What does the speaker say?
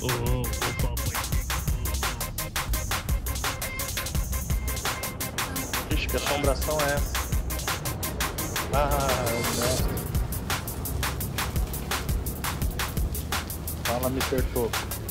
Oh, o papo Ixi, que assombração é essa? Ah, nossa. Fala, Mr. Topo.